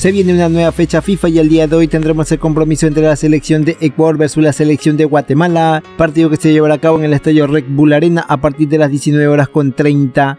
Se viene una nueva fecha FIFA y el día de hoy tendremos el compromiso entre la selección de Ecuador versus la selección de Guatemala, partido que se llevará a cabo en el estadio Red Bull Arena a partir de las 19 horas con 30.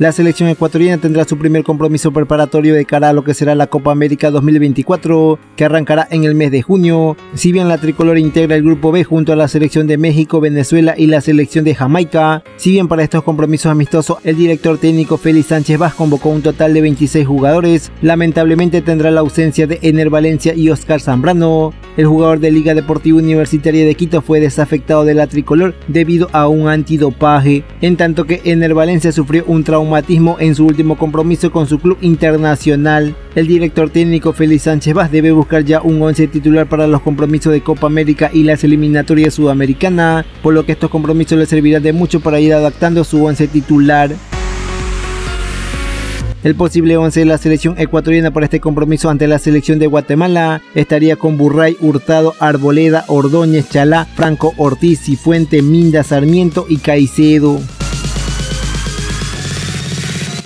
La selección ecuatoriana tendrá su primer compromiso preparatorio de cara a lo que será la Copa América 2024, que arrancará en el mes de junio. Si bien la tricolor integra el grupo B junto a la selección de México, Venezuela y la selección de Jamaica, si bien para estos compromisos amistosos el director técnico Félix Sánchez Vaz convocó un total de 26 jugadores, lamentablemente tendrá la ausencia de Ener Valencia y Oscar Zambrano. El jugador de Liga Deportiva Universitaria de Quito fue desafectado de la tricolor debido a un antidopaje, en tanto que Ener Valencia sufrió un trauma en su último compromiso con su club internacional. El director técnico Félix Sánchez Vaz debe buscar ya un 11 titular para los compromisos de Copa América y las eliminatorias sudamericanas, por lo que estos compromisos le servirán de mucho para ir adaptando su 11 titular. El posible 11 de la selección ecuatoriana para este compromiso ante la selección de Guatemala estaría con Burray, Hurtado, Arboleda, Ordóñez, Chalá, Franco Ortiz, Cifuente, Minda, Sarmiento y Caicedo.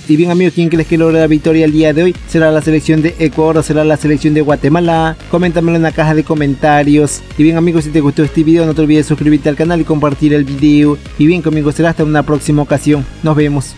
Y bien amigos, ¿quién crees que logra la victoria el día de hoy? ¿Será la selección de Ecuador o será la selección de Guatemala? Coméntamelo en la caja de comentarios. Y bien amigos, si te gustó este video no te olvides suscribirte al canal y compartir el video. Y bien conmigo será hasta una próxima ocasión. Nos vemos.